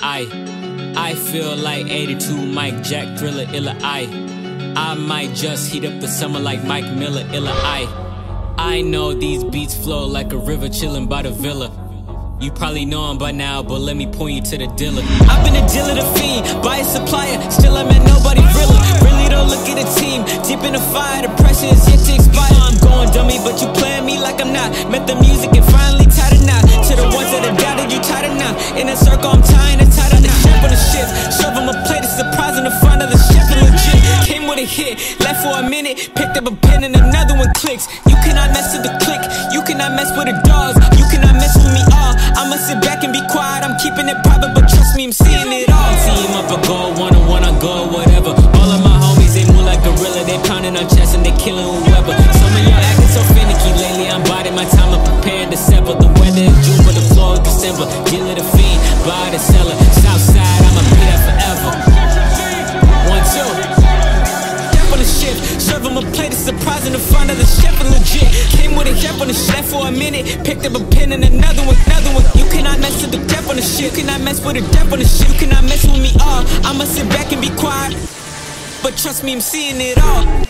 I, I feel like 82 Mike Jack Thriller Illa I, I might just heat up the summer like Mike Miller Illa I, I know these beats flow like a river chilling by the villa. You probably know him by now, but let me point you to the dealer. I've been a dealer, the fiend, buy a supplier, still I met nobody really. Really don't look at the team, deep in the fire, cannot mess with the dogs, you cannot mess with me all. I'ma sit back and be quiet, I'm keeping it private, but trust me, I'm seeing it all. Team up, I go one on one, I go whatever. All of my homies, they move like gorilla, they pounding on chest and they killing whoever. Some of y'all acting so finicky lately, I'm biding my time, I'm preparing to settle. The weather is June, but the floor is December. Deal of the fiend, buy the seller. Southside, I'ma be there forever. One, two. On the shift, serve him a plate, it's surprising to find out the chef is legit. Came with a chef on the chef for a minute, picked up a pen and another one, another one. You cannot mess with the depth on the shit, you cannot mess with the depth on the shit, you cannot mess with me all. I'ma sit back and be quiet, but trust me, I'm seeing it all.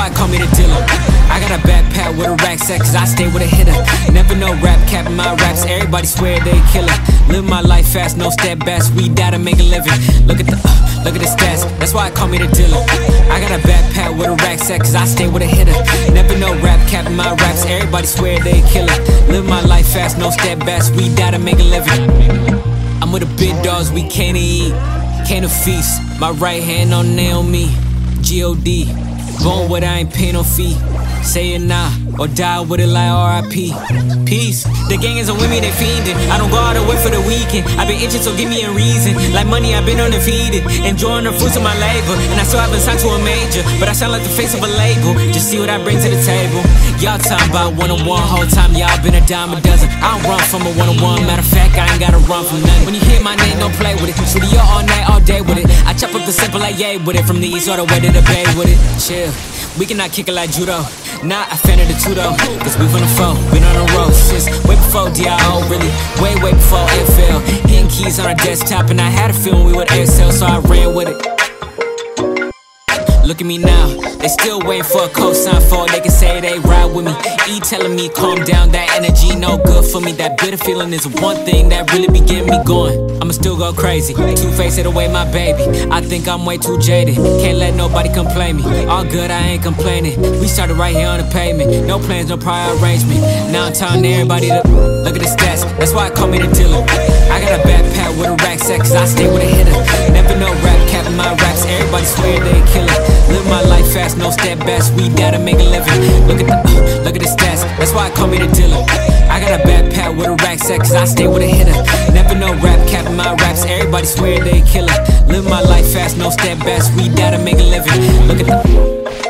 Why I call me the dealer. I got a backpack with a rack set, cause I stay with a hitter. Never know rap cap in my raps, everybody swear they killer. Live my life fast, no step backs, we die to make a living. Look at the, uh, look at the stats, that's why I call me the dealer. I got a backpack with a rack set, cause I stay with a hitter. Never know rap cap in my raps, everybody swear they killer. Live my life fast, no step backs, we die to make a living. I'm with the big dogs, we can't eat, can't feast. My right hand on Naomi. G-O-D Born with I ain't pay no fee. Say it nah or die with it like R.I.P. Peace. The gang isn't with me, they fiending. I don't go out to work for the weekend. I've been itching, so give me a reason. Like money, I've been undefeated. Enjoying the fruits of my labor. And I still haven't signed to a major. But I sound like the face of a label. Just see what I bring to the table. Y'all talking about one on one, whole time y'all been a dime a dozen. I don't run from a one on one. Matter of fact, I ain't gotta run from nothing. When you hear my name, don't play with it. Studio all night, all day with it. I chop up the simple like yay with it. From the east all the way to the bay with it. Chill. We cannot kick it like judo. Not a fan of the two though. Cause we from the foe, been on the road since way before DIO, really. Way, way before AFL. Hitting keys on our desktop, and I had a feeling we would ASL, so I ran with it. Look at me now, they still waiting for a cosign for. They can say they ride with me. E telling me calm down, that energy no good for me. That bitter feeling is one thing that really be getting me going. I'ma still go crazy. Two face it away, my baby. I think I'm way too jaded. Can't let nobody complain me. All good, I ain't complaining. We started right here on the pavement. No plans, no prior arrangement. Now I'm telling everybody to look at the stats. That's why I call me the dealer. I got a backpack with a rack set, cause I stay with a hitter. Never know rap cap in my raps. Everybody swear they kill it. Live my life fast, no step backs. We to make a living. Look at the, uh, look at the stats. That's why I call me the dealer. I got a bad backpack with a rack set, cause I stay with a hitter. Never know rap cap my raps. Everybody swear they kill it. Live my life fast, no step backs. We to make a living. Look at the.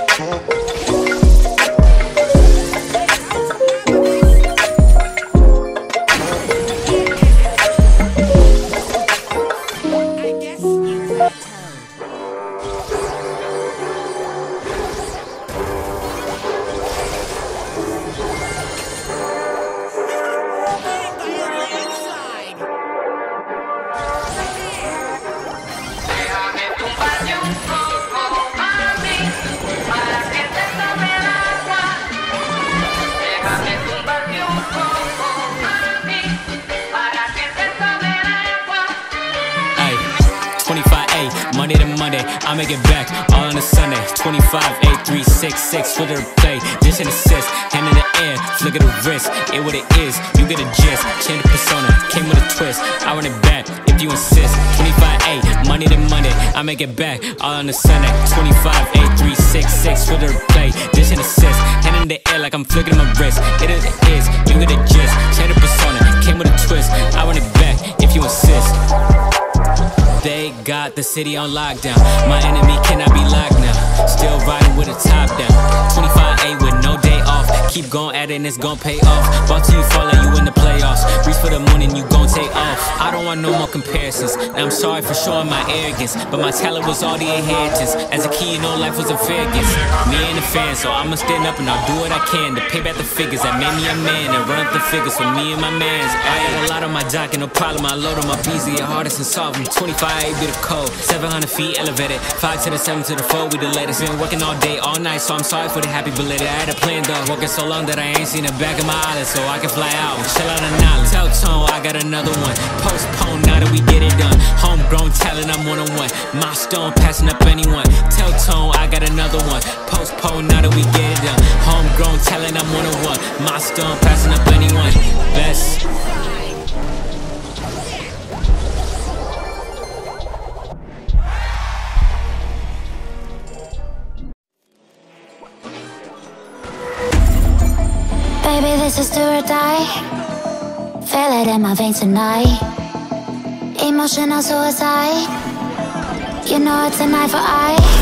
Monday I make it back all on a Sunday. 25 A, 366 for the play, dish and assist, hand in the air, flick of the wrist. It what it is, you get a gist. Change the persona, came with a twist. I run it back if you insist. 25 8, Monday to Monday, I make it back all on a Sunday. 25 A, 366 for the play, dish and assist, hand in the air like I'm flicking my wrist. It is, it is, you get a gist. Change the persona, came with a twist. I run it back Got the city on lockdown. My enemy cannot be locked now. Still riding with a top down. 25A with no day off. Keep going at it and it's gon' pay off. Ball till you fall like you in the playoffs. Reach for the moon and you gon' take off. I don't want no more comparisons. And I'm sorry for showing my arrogance. But my talent was all the inheritance. As a kid, you know life was a fair against me and the fans. So I'ma stand up and I'll do what I can to pay back the figures that made me a man and run up the figures for me and my mans. I got a lot on my jock and no problem. I load on my beats, get hardest and solve them. 25 be the code. 700 feet elevated. 5 to the 7 to the 4, we the latest. Been working all day, all night, so I'm sorry for the happy belated. I had a plan though. Working so long that I ain't seen the back of my eyelids, so I can fly out chill out an island. Tell Tone, I got another one. Postpone now that we get it done. Homegrown talent, I'm one on one. My stone passing up anyone. Tell Tone, I got another one. Postpone now that we get it done. Homegrown talent, I'm one on one. My stone passing up anyone. Best. This is do or die. Feel it in my veins tonight. Emotional suicide. You know it's an eye for eye.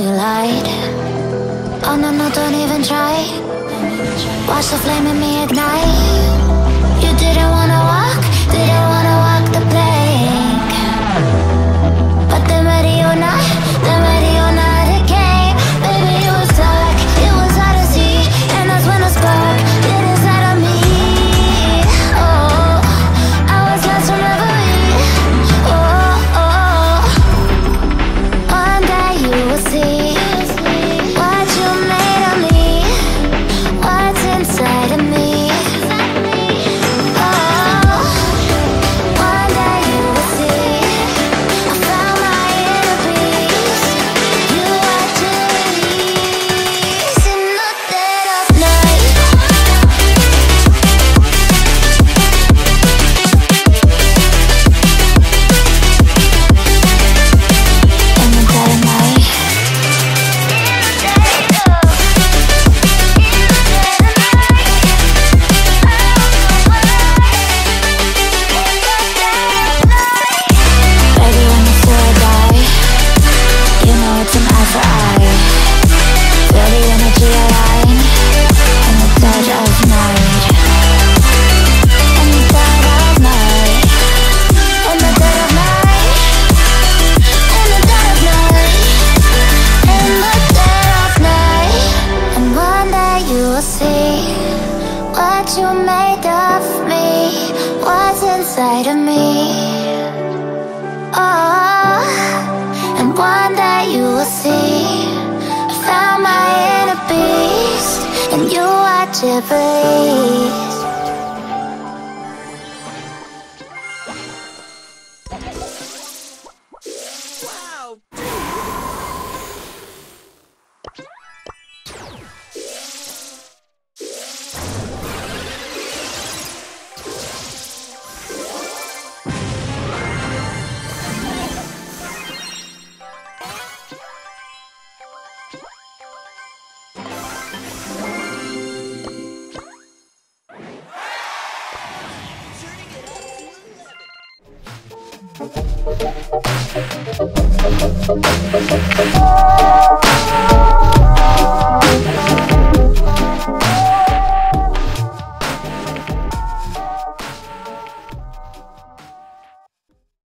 You lied. Oh no, no, don't even try. Watch the flame in me ignite. You didn't wanna walk, didn't wanna walk the plank. But the Mariona, the Mariona, you are